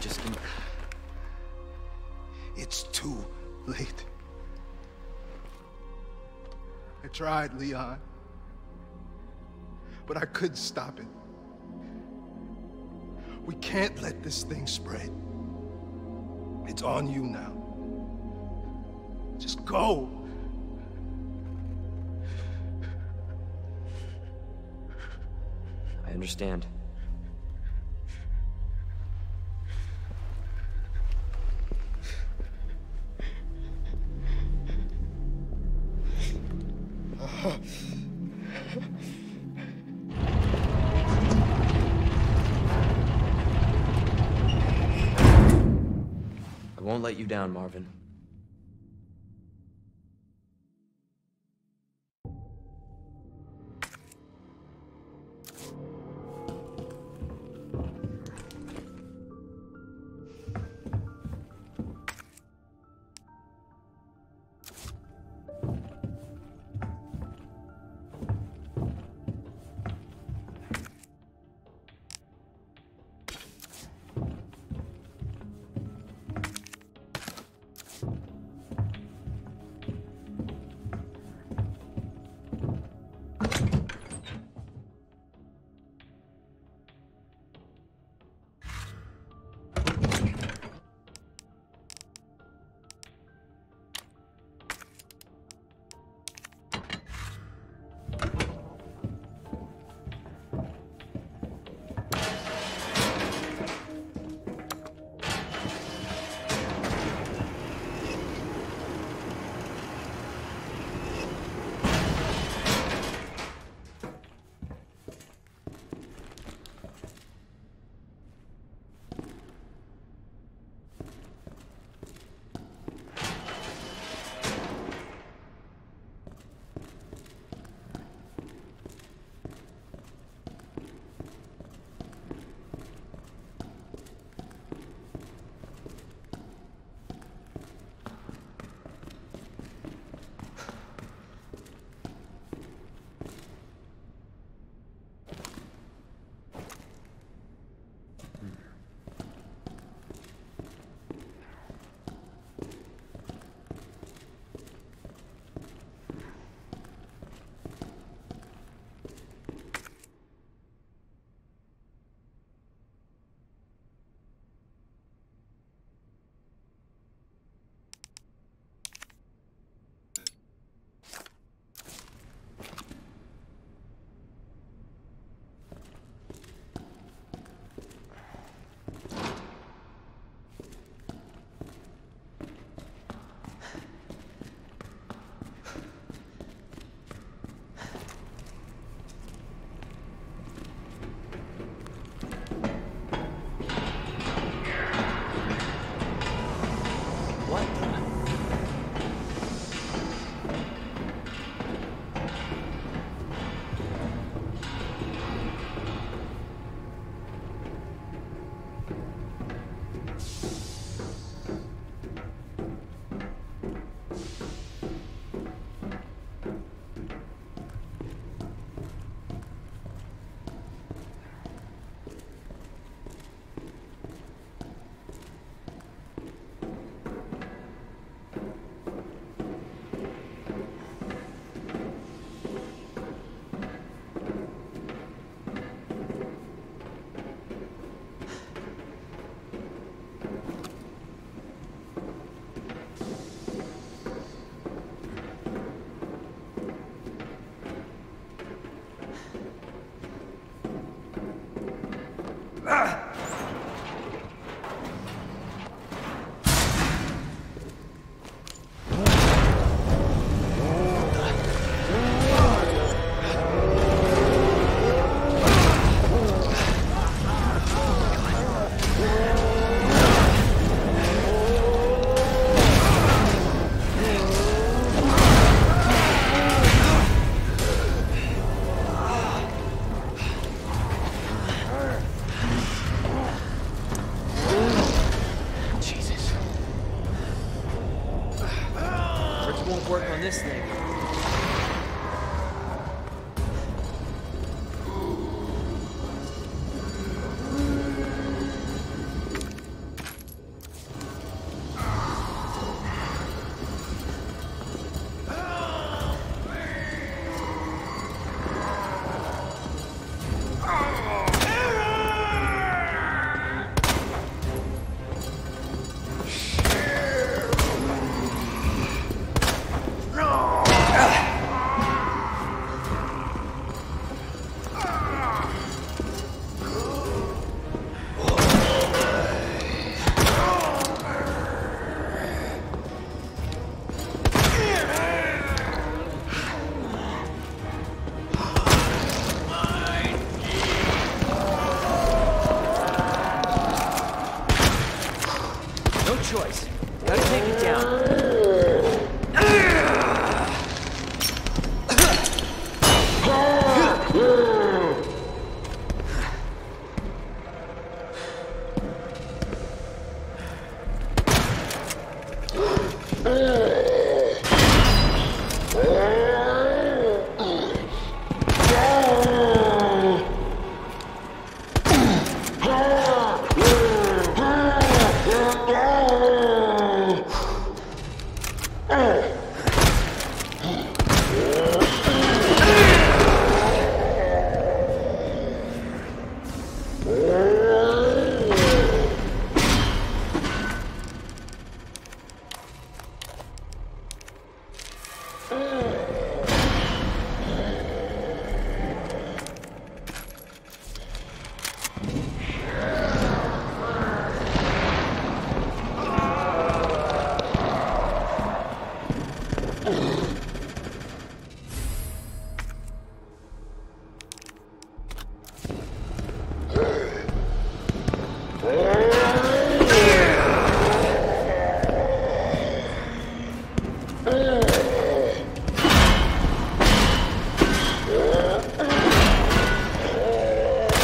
Just give. It's too late. I tried, Leon. But I couldn't stop it. We can't let this thing spread. It's on you now. Just go. I understand. I won't let you down, Marvin.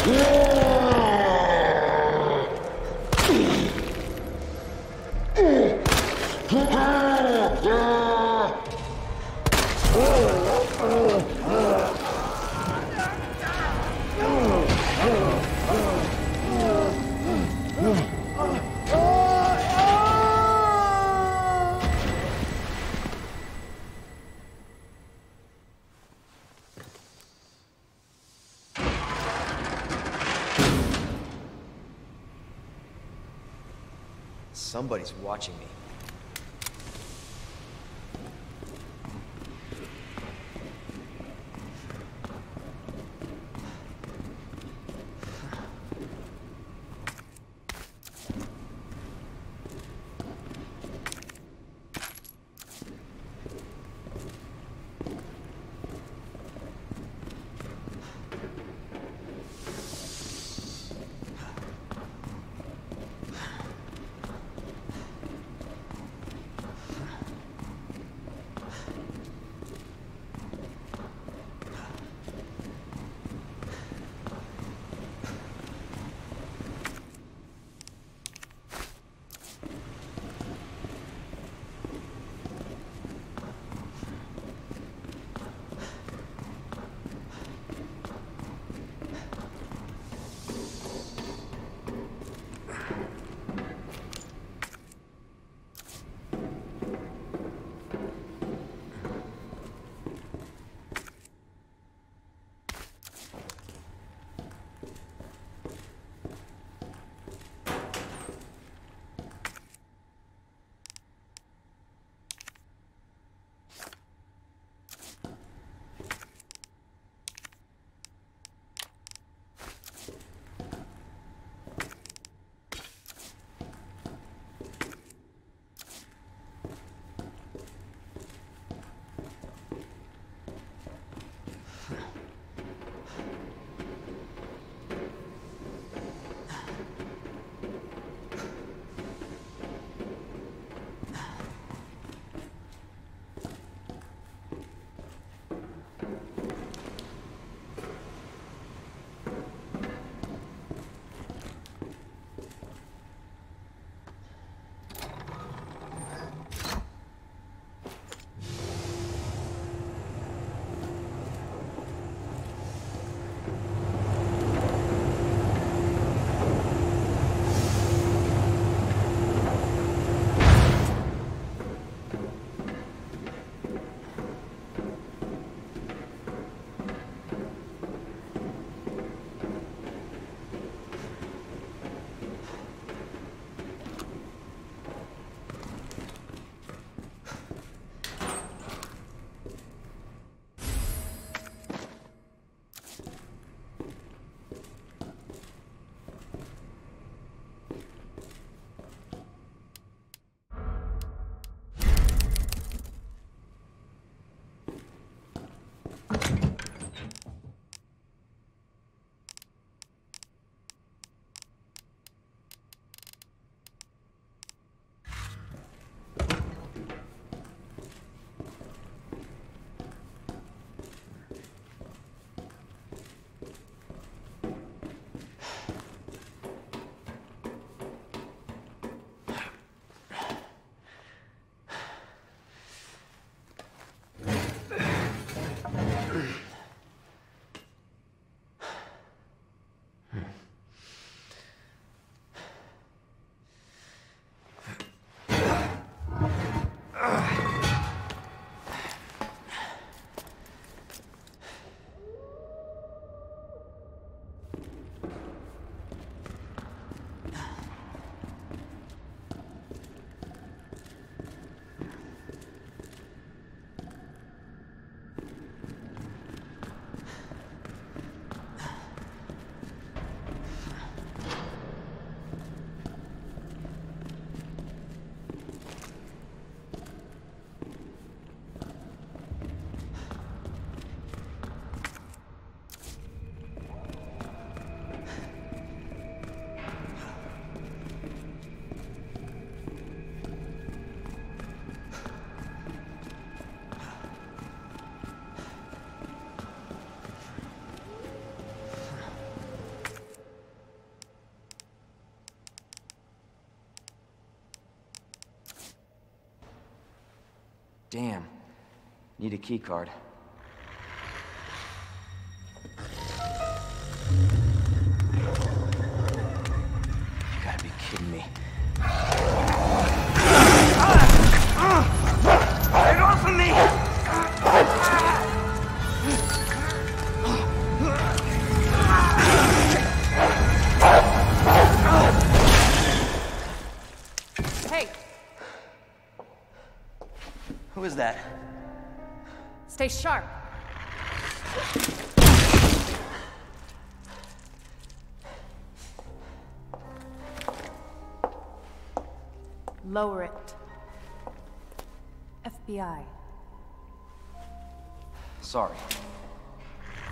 Yeah! Somebody's watching me. Damn. Need a key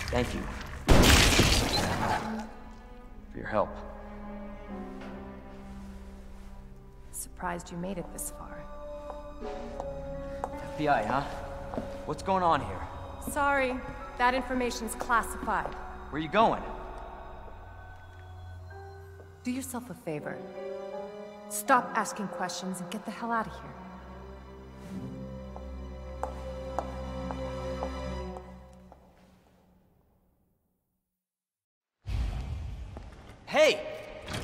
Thank you. For your help. Surprised you made it this far. FBI, huh? What's going on here? Sorry, that information's classified. Where are you going? Do yourself a favor. Stop asking questions and get the hell out of here.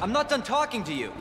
I'm not done talking to you!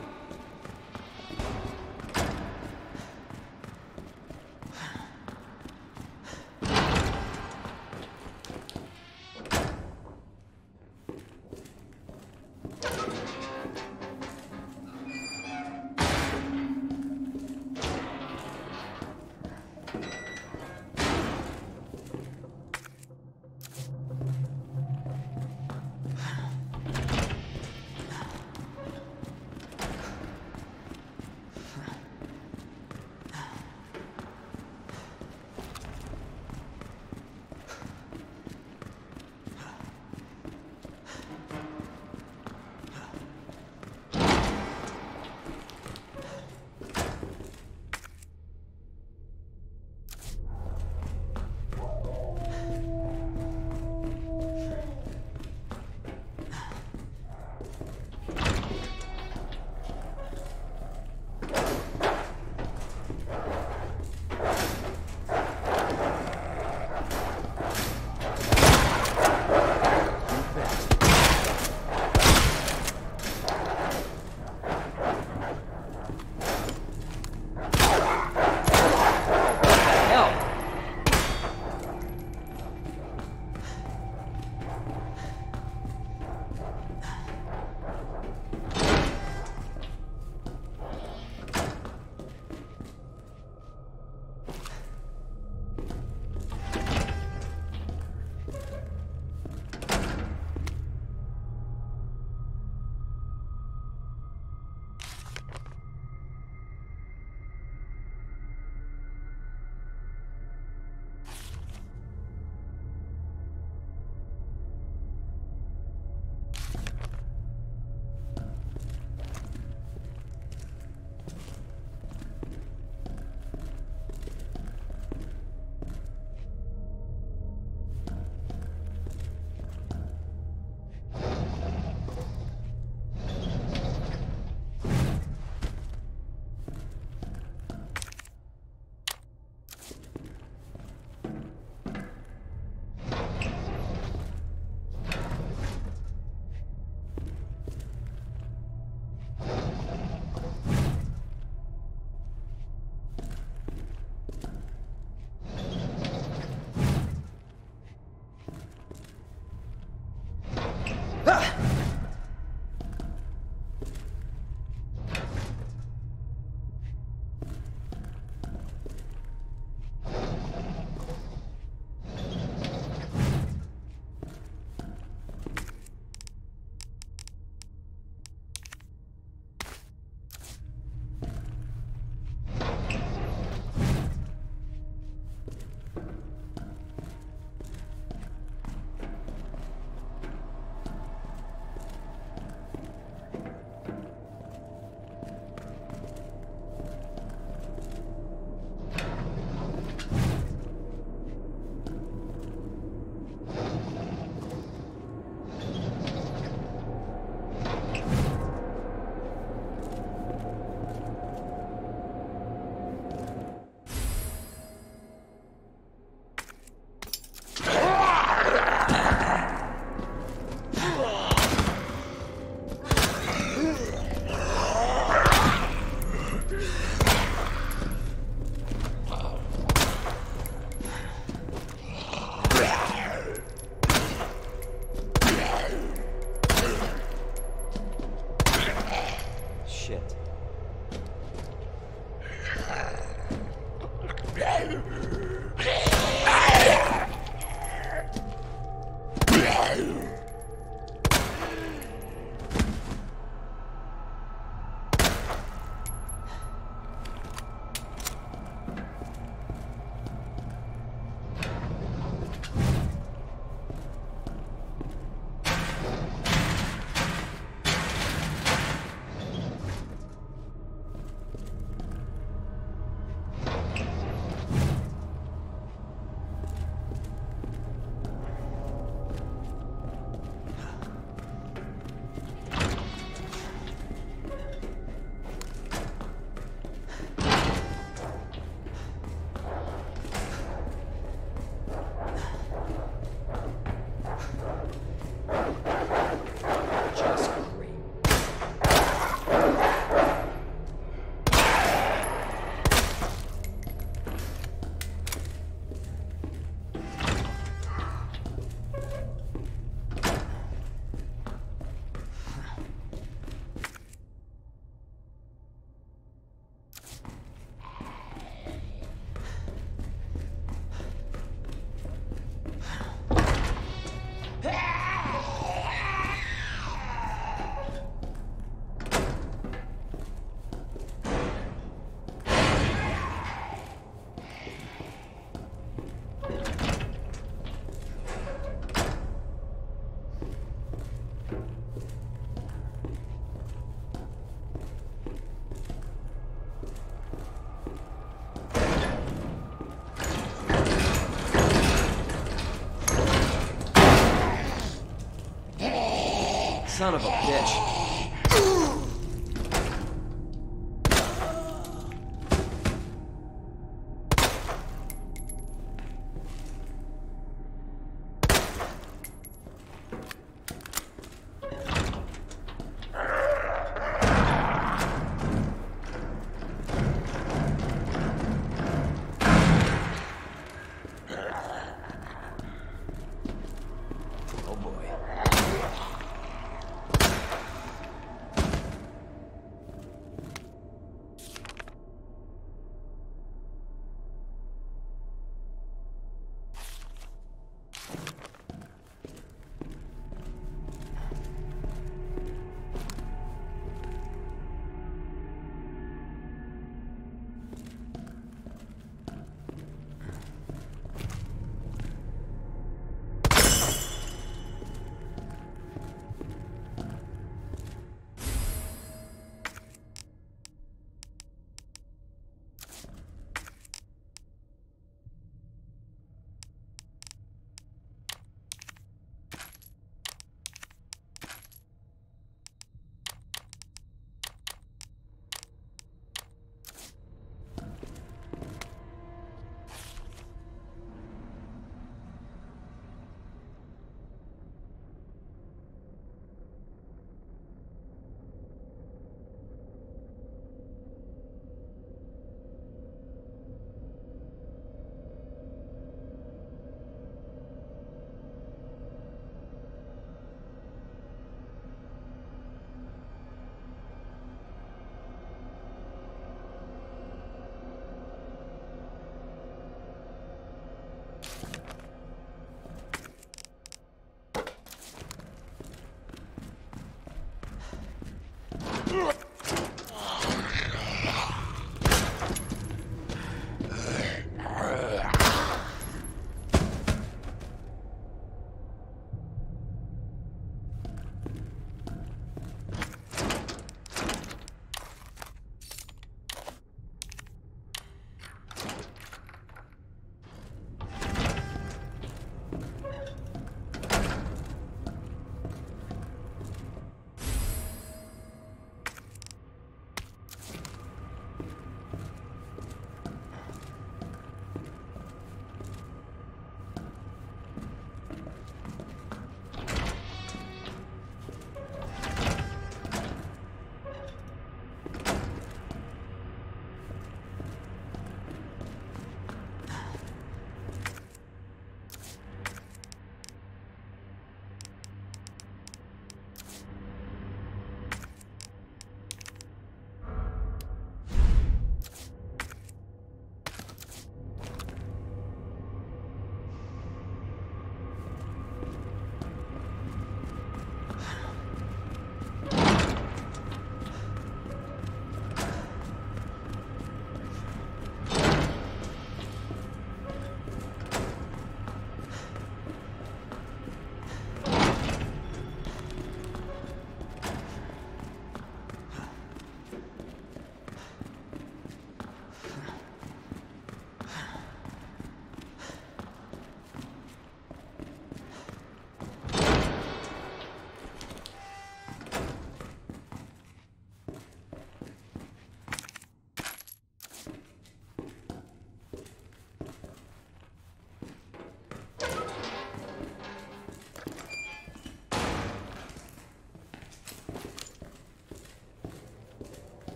Son of a bitch.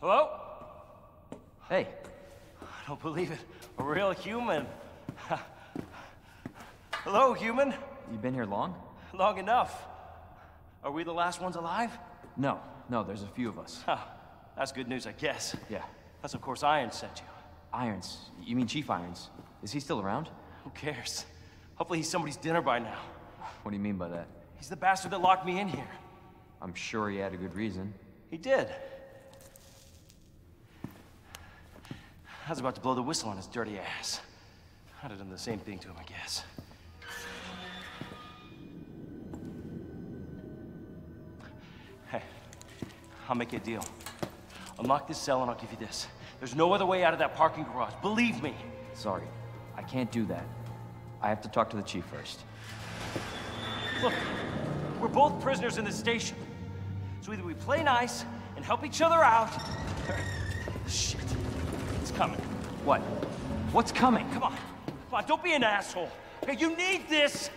Hello? Hey, I don't believe it. A real human. Hello, human. you been here long? Long enough. Are we the last ones alive? No, no, there's a few of us. Huh. That's good news, I guess. Yeah. That's of course Iron sent you. Irons. You mean Chief Irons? Is he still around? Who cares? Hopefully he's somebody's dinner by now. What do you mean by that? He's the bastard that locked me in here. I'm sure he had a good reason. He did. I was about to blow the whistle on his dirty ass. I'd have done the same thing to him, I guess. Hey, I'll make you a deal. Unlock this cell and I'll give you this. There's no other way out of that parking garage. Believe me. Sorry, I can't do that. I have to talk to the Chief first. Look, we're both prisoners in this station. So either we play nice and help each other out, or... Shit. It's coming. What? What's coming? Come on. Come on, don't be an asshole. Okay, you need this.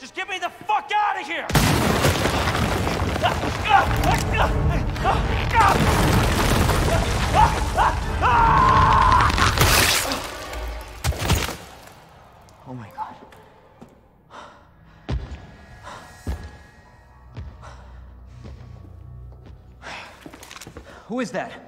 Just get me the fuck out of here! Oh my god. Who is that?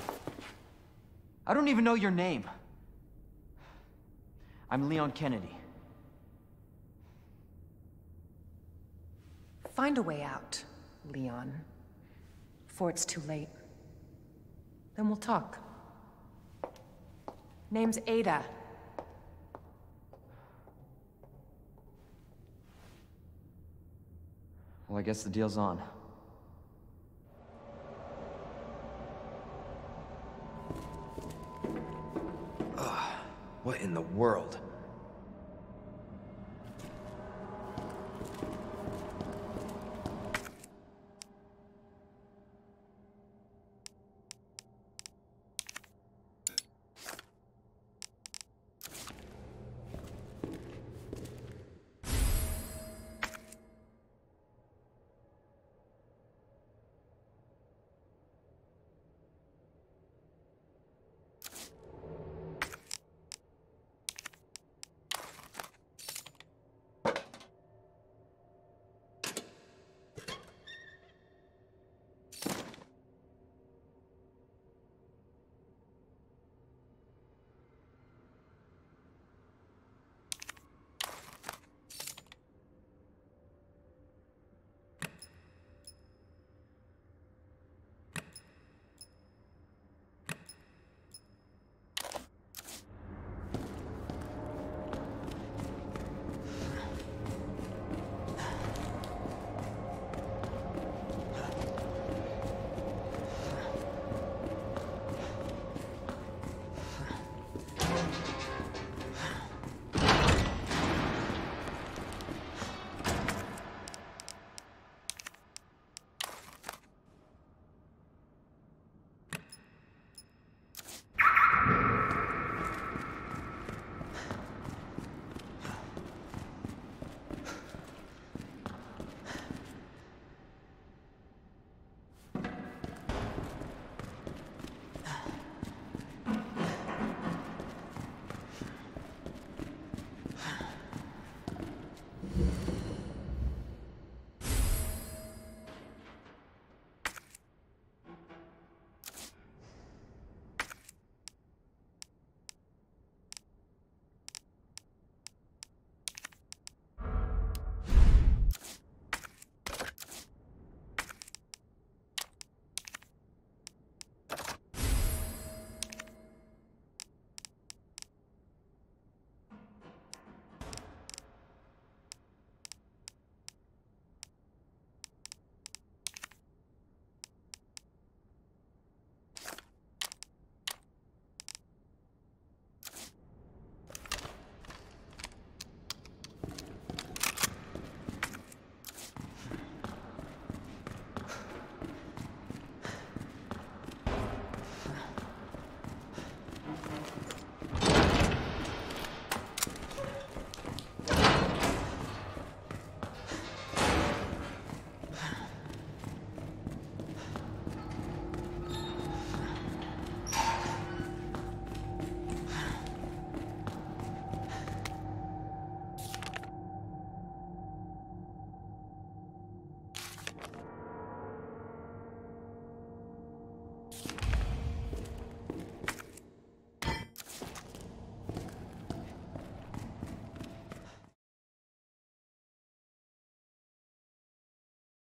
I don't even know your name. I'm Leon Kennedy. Find a way out, Leon. Before it's too late. Then we'll talk. Name's Ada. Well, I guess the deal's on. What in the world?